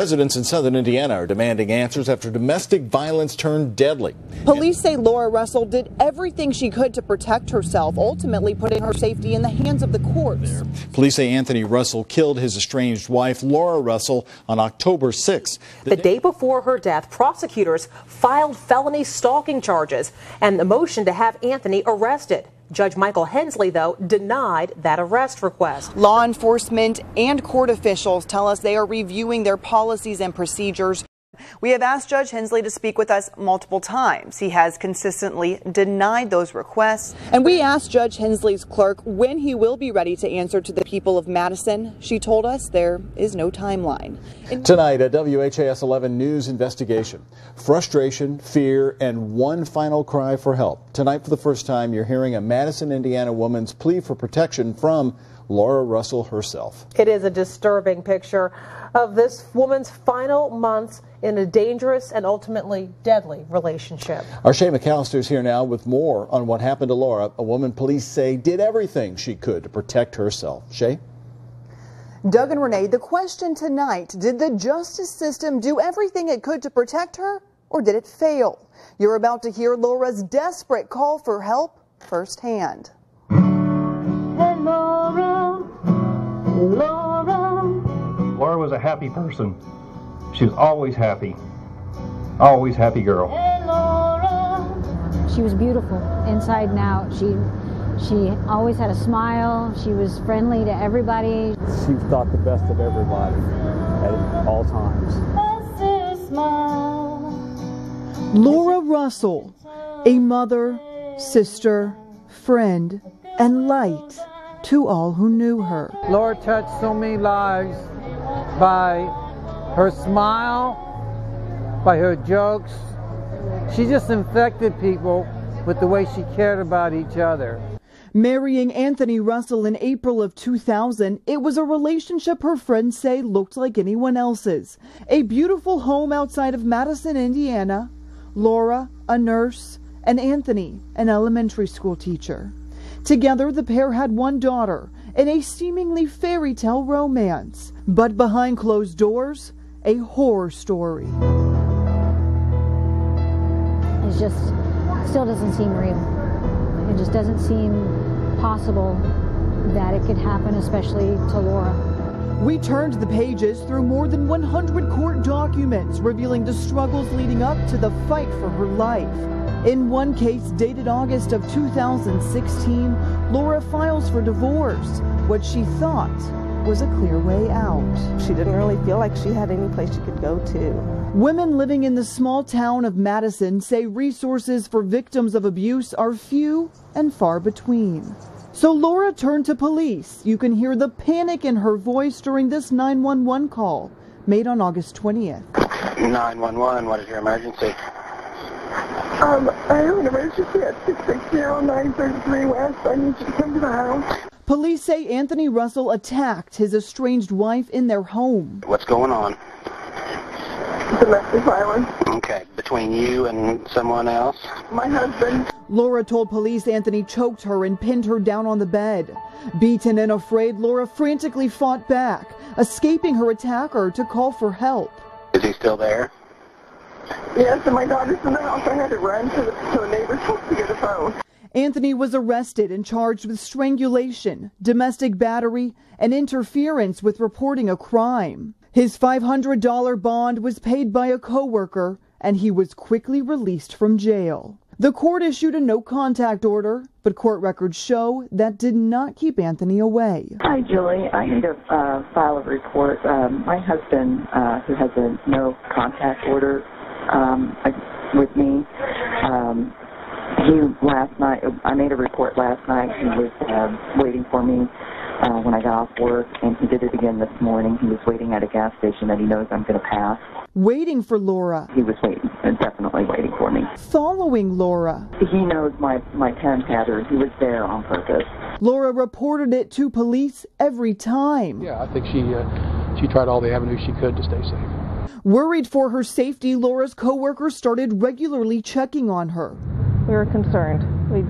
Residents in southern Indiana are demanding answers after domestic violence turned deadly. Police say Laura Russell did everything she could to protect herself, ultimately putting her safety in the hands of the courts. Police say Anthony Russell killed his estranged wife, Laura Russell, on October 6. The day before her death, prosecutors filed felony stalking charges and the motion to have Anthony arrested. Judge Michael Hensley, though, denied that arrest request. Law enforcement and court officials tell us they are reviewing their policies and procedures we have asked Judge Hensley to speak with us multiple times. He has consistently denied those requests. And we asked Judge Hensley's clerk when he will be ready to answer to the people of Madison. She told us there is no timeline. Tonight, a WHAS 11 news investigation. Frustration, fear, and one final cry for help. Tonight, for the first time, you're hearing a Madison, Indiana woman's plea for protection from Laura Russell herself. It is a disturbing picture of this woman's final months in a dangerous and ultimately deadly relationship. Our Shay McAlister is here now with more on what happened to Laura, a woman police say did everything she could to protect herself. Shay? Doug and Renee, the question tonight did the justice system do everything it could to protect her, or did it fail? You're about to hear Laura's desperate call for help firsthand. Laura was a happy person. She was always happy. Always happy girl. She was beautiful inside and out. She she always had a smile. She was friendly to everybody. She thought the best of everybody at all times. Laura Russell, a mother, sister, friend, and light to all who knew her. Laura touched so many lives by her smile, by her jokes. She just infected people with the way she cared about each other. Marrying Anthony Russell in April of 2000, it was a relationship her friends say looked like anyone else's. A beautiful home outside of Madison, Indiana. Laura, a nurse, and Anthony, an elementary school teacher. Together, the pair had one daughter in a seemingly fairy tale romance. But behind closed doors, a horror story. It just still doesn't seem real. It just doesn't seem possible that it could happen, especially to Laura. We turned the pages through more than 100 court documents revealing the struggles leading up to the fight for her life. In one case dated August of 2016, Laura files for divorce, what she thought was a clear way out. She didn't really feel like she had any place she could go to. Women living in the small town of Madison say resources for victims of abuse are few and far between. So Laura turned to police. You can hear the panic in her voice during this 911 call made on August 20th. 911, what is your emergency? Um, I have an emergency at 660 West. I need you to come to the house. Police say Anthony Russell attacked his estranged wife in their home. What's going on? Domestic violence. Okay, between you and someone else? My husband. Laura told police Anthony choked her and pinned her down on the bed. Beaten and afraid, Laura frantically fought back, escaping her attacker to call for help. Is he still there? Yes, and my daughter's in the house. I had to run to, the, to a neighbor's house to get a phone. Anthony was arrested and charged with strangulation, domestic battery, and interference with reporting a crime. His $500 bond was paid by a coworker, and he was quickly released from jail. The court issued a no contact order, but court records show that did not keep Anthony away. Hi, Julie. I need to uh, file a report. Um, my husband, uh, who has a no contact order um, with me, um, he last night, I made a report last night. He was uh, waiting for me uh, when I got off work, and he did it again this morning. He was waiting at a gas station that he knows I'm going to pass. Waiting for Laura. He was waiting, and definitely waiting for me. Following Laura. He knows my, my pen pattern. He was there on purpose. Laura reported it to police every time. Yeah, I think she, uh, she tried all the avenues she could to stay safe. Worried for her safety, Laura's coworkers started regularly checking on her we were concerned. We'd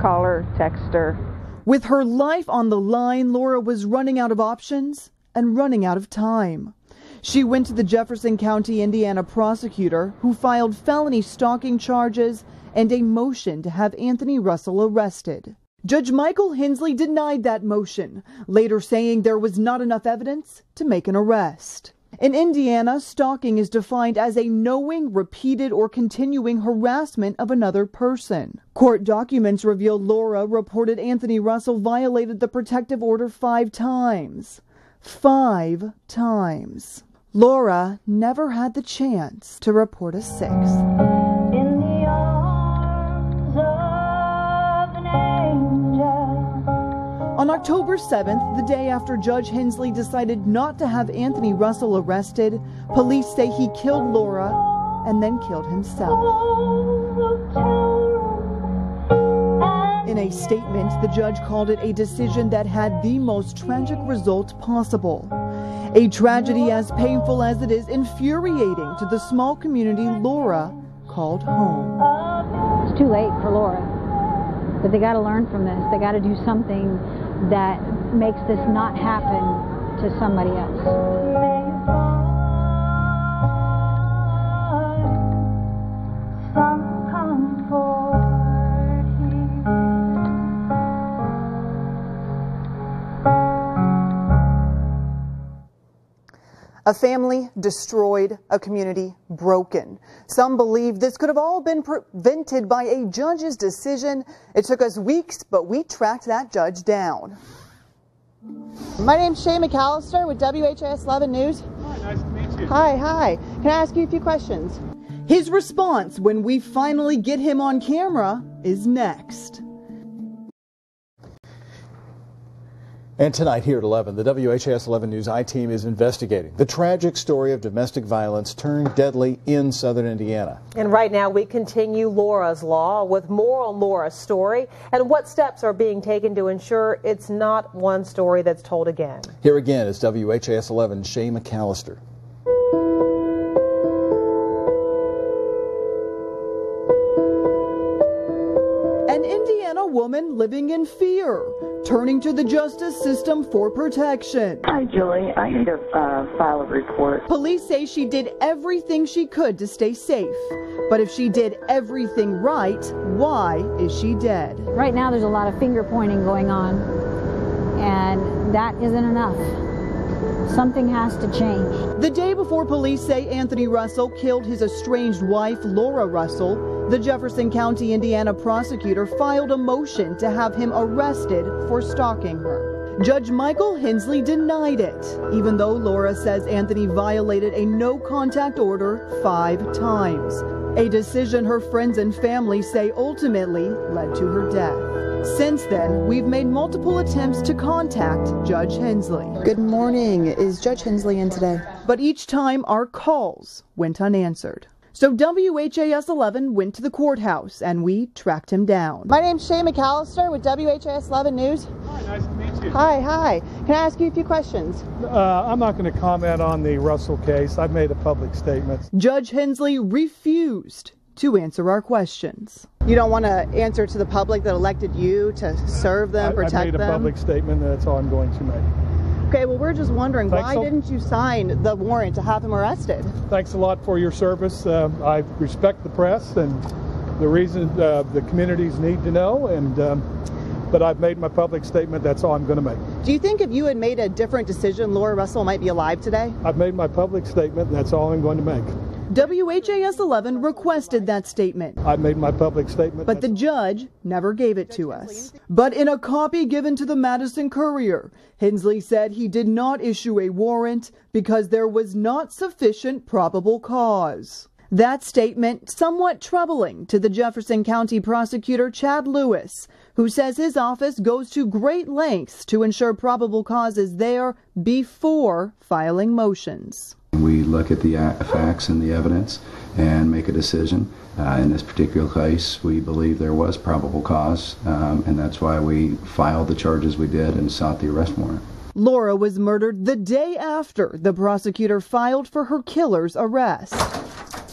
call her, text her. With her life on the line, Laura was running out of options and running out of time. She went to the Jefferson County, Indiana prosecutor who filed felony stalking charges and a motion to have Anthony Russell arrested. Judge Michael Hensley denied that motion, later saying there was not enough evidence to make an arrest. In Indiana, stalking is defined as a knowing, repeated, or continuing harassment of another person. Court documents reveal Laura reported Anthony Russell violated the protective order five times. Five times. Laura never had the chance to report a sixth. On October 7th, the day after Judge Hensley decided not to have Anthony Russell arrested, police say he killed Laura and then killed himself. In a statement, the judge called it a decision that had the most tragic result possible. A tragedy as painful as it is infuriating to the small community Laura called home. It's too late for Laura, but they got to learn from this. They got to do something that makes this not happen to somebody else. A family destroyed, a community broken. Some believe this could have all been prevented by a judge's decision. It took us weeks, but we tracked that judge down. My name's Shay McAlister with WHAS 11 News. Hi, nice to meet you. Hi, hi. Can I ask you a few questions? His response when we finally get him on camera is next. And tonight here at 11, the WHAS 11 News I team is investigating the tragic story of domestic violence turned deadly in southern Indiana. And right now we continue Laura's Law with more on Laura's story and what steps are being taken to ensure it's not one story that's told again. Here again is WHAS 11 Shay McAlister. Woman living in fear, turning to the justice system for protection. Hi, Julie. I need to uh, file a report. Police say she did everything she could to stay safe. But if she did everything right, why is she dead? Right now, there's a lot of finger pointing going on, and that isn't enough. Something has to change. The day before police say Anthony Russell killed his estranged wife, Laura Russell, the Jefferson County, Indiana prosecutor filed a motion to have him arrested for stalking her. Judge Michael Hensley denied it, even though Laura says Anthony violated a no contact order five times. A decision her friends and family say ultimately led to her death. Since then, we've made multiple attempts to contact Judge Hensley. Good morning. Is Judge Hensley in today? But each time our calls went unanswered. So WHAS 11 went to the courthouse and we tracked him down. My name's Shay McAlister with WHAS 11 News. Hi, nice to meet you. Hi, hi. Can I ask you a few questions? Uh, I'm not going to comment on the Russell case. I've made a public statement. Judge Hensley refused to answer our questions. You don't want to answer to the public that elected you to serve them, I, protect them? I made a them? public statement, and that's all I'm going to make. Okay, well, we're just wondering Thanks why didn't you sign the warrant to have him arrested? Thanks a lot for your service. Uh, I respect the press and the reason uh, the communities need to know, and um, but I've made my public statement. That's all I'm going to make. Do you think if you had made a different decision, Laura Russell might be alive today? I've made my public statement. That's all I'm going to make. WHAS 11 requested that statement. I've made my public statement. But the judge never gave it to us. But in a copy given to the Madison Courier, Hensley said he did not issue a warrant because there was not sufficient probable cause. That statement somewhat troubling to the Jefferson County prosecutor Chad Lewis, who says his office goes to great lengths to ensure probable cause is there before filing motions. Look at the facts and the evidence and make a decision. Uh, in this particular case, we believe there was probable cause, um, and that's why we filed the charges we did and sought the arrest warrant. Laura was murdered the day after the prosecutor filed for her killer's arrest.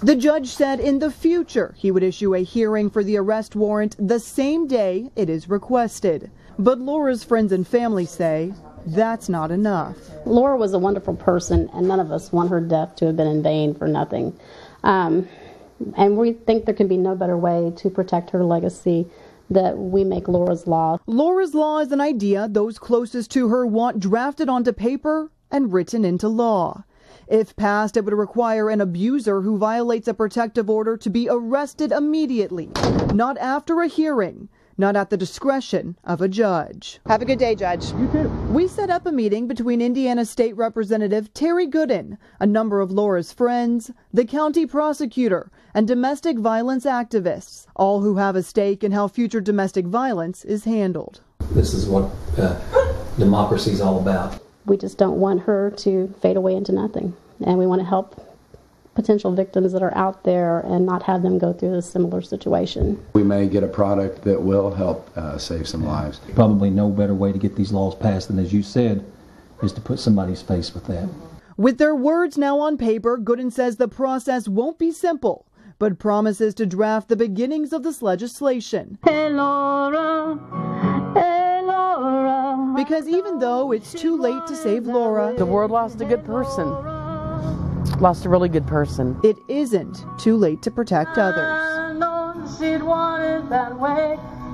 The judge said in the future he would issue a hearing for the arrest warrant the same day it is requested. But Laura's friends and family say that's not enough. Laura was a wonderful person, and none of us want her death to have been in vain for nothing. Um, and we think there can be no better way to protect her legacy that we make Laura's Law. Laura's Law is an idea those closest to her want drafted onto paper and written into law. If passed, it would require an abuser who violates a protective order to be arrested immediately, not after a hearing, not at the discretion of a judge. Have a good day, Judge. You too. We set up a meeting between Indiana State Representative Terry Goodin, a number of Laura's friends, the county prosecutor, and domestic violence activists, all who have a stake in how future domestic violence is handled. This is what uh, democracy is all about. We just don't want her to fade away into nothing, and we want to help potential victims that are out there and not have them go through a similar situation. We may get a product that will help uh, save some lives. Probably no better way to get these laws passed than, as you said, is to put somebody's face with that. With their words now on paper, Goodin says the process won't be simple, but promises to draft the beginnings of this legislation. Hey Laura, hey Laura. Because even though it's too late to save Laura, the world lost a good person. Lost a really good person. It isn't too late to protect others.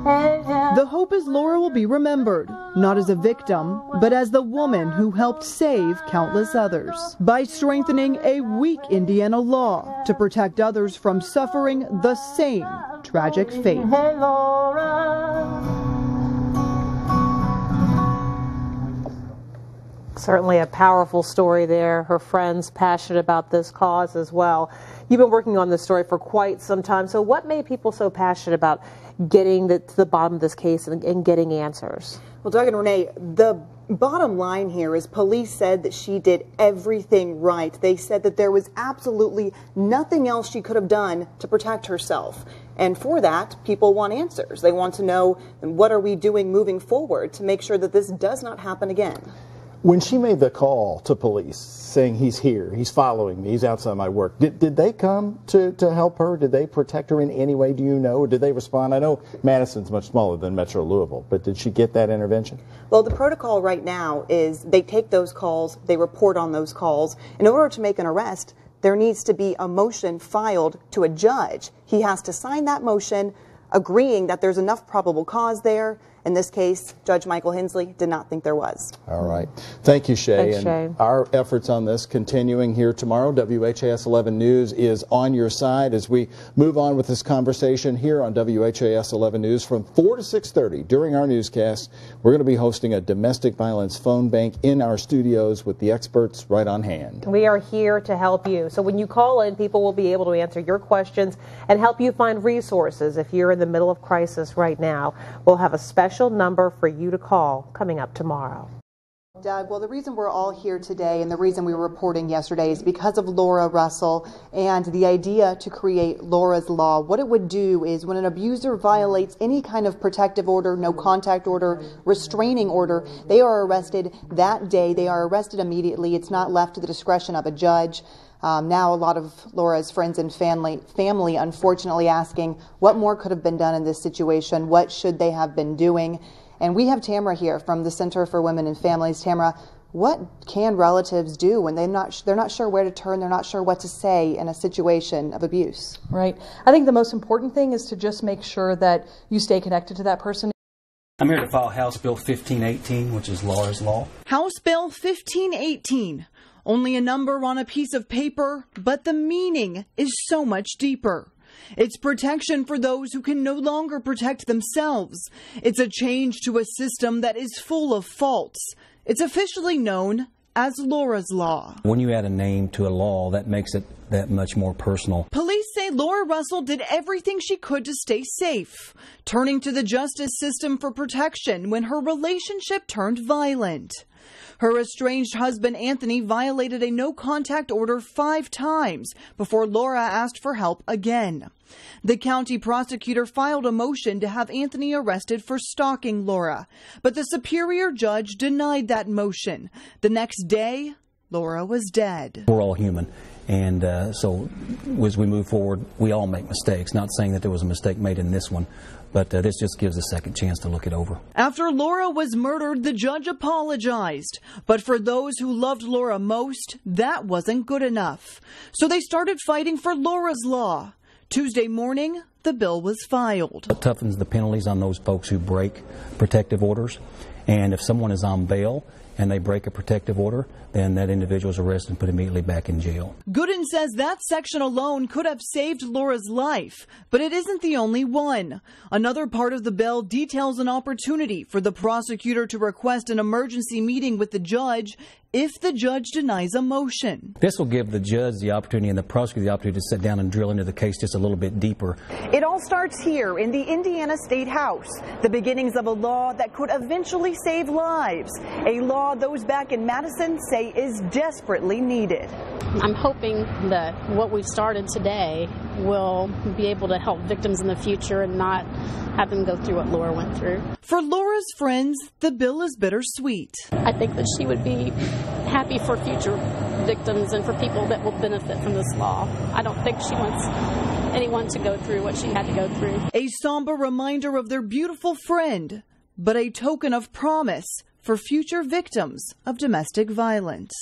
The hope is Laura will be remembered, not as a victim, but as the woman who helped save countless others by strengthening a weak Indiana law to protect others from suffering the same tragic fate. Certainly a powerful story there. Her friends passionate about this cause as well. You've been working on this story for quite some time. So, what made people so passionate about getting the, to the bottom of this case and, and getting answers? Well, Doug and Renee, the bottom line here is police said that she did everything right. They said that there was absolutely nothing else she could have done to protect herself. And for that, people want answers. They want to know what are we doing moving forward to make sure that this does not happen again. When she made the call to police saying he's here, he's following me, he's outside my work, did, did they come to, to help her? Did they protect her in any way? Do you know? Or did they respond? I know Madison's much smaller than Metro Louisville, but did she get that intervention? Well, the protocol right now is they take those calls, they report on those calls. In order to make an arrest, there needs to be a motion filed to a judge. He has to sign that motion agreeing that there's enough probable cause there. In this case, Judge Michael Hensley did not think there was. All right. Thank you, Shay. Thanks, and Shay. our efforts on this continuing here tomorrow. WHAS 11 News is on your side as we move on with this conversation here on WHAS 11 News from 4 to 6:30 during our newscast. We're going to be hosting a domestic violence phone bank in our studios with the experts right on hand. We are here to help you. So when you call in, people will be able to answer your questions and help you find resources if you're in the middle of crisis right now. We'll have a special number for you to call coming up tomorrow. Doug, well, the reason we're all here today and the reason we were reporting yesterday is because of Laura Russell and the idea to create Laura's Law. What it would do is when an abuser violates any kind of protective order, no contact order, restraining order, they are arrested that day. They are arrested immediately. It's not left to the discretion of a judge. Um, now, a lot of Laura's friends and family, family, unfortunately, asking what more could have been done in this situation. What should they have been doing? And we have Tamara here from the Center for Women and Families. Tamara, what can relatives do when they're not they're not sure where to turn, they're not sure what to say in a situation of abuse? Right. I think the most important thing is to just make sure that you stay connected to that person. I'm here to file House Bill 1518, which is Laura's Law. House Bill 1518. Only a number on a piece of paper, but the meaning is so much deeper. It's protection for those who can no longer protect themselves. It's a change to a system that is full of faults. It's officially known as Laura's Law. When you add a name to a law, that makes it that much more personal. Police say Laura Russell did everything she could to stay safe, turning to the justice system for protection when her relationship turned violent. Her estranged husband Anthony violated a no contact order five times before Laura asked for help again. The county prosecutor filed a motion to have Anthony arrested for stalking Laura, but the superior judge denied that motion. The next day, Laura was dead. We're all human. And uh, so, as we move forward, we all make mistakes. Not saying that there was a mistake made in this one, but uh, this just gives a second chance to look it over. After Laura was murdered, the judge apologized. But for those who loved Laura most, that wasn't good enough. So they started fighting for Laura's Law. Tuesday morning, the bill was filed. It toughens the penalties on those folks who break protective orders. And if someone is on bail and they break a protective order, then that individual is arrested and put immediately back in jail. Goodin says that section alone could have saved Laura's life, but it isn't the only one. Another part of the bill details an opportunity for the prosecutor to request an emergency meeting with the judge if the judge denies a motion. This will give the judge the opportunity and the prosecutor the opportunity to sit down and drill into the case just a little bit deeper. It all starts here in the Indiana State House, the beginnings of a law that could eventually save lives, a law those back in Madison say is desperately needed. I'm hoping that what we've started today will be able to help victims in the future and not have them go through what Laura went through. For Laura's friends, the bill is bittersweet. I think that she would be happy for future victims and for people that will benefit from this law. I don't think she wants anyone to go through what she had to go through. A somber reminder of their beautiful friend, but a token of promise for future victims of domestic violence.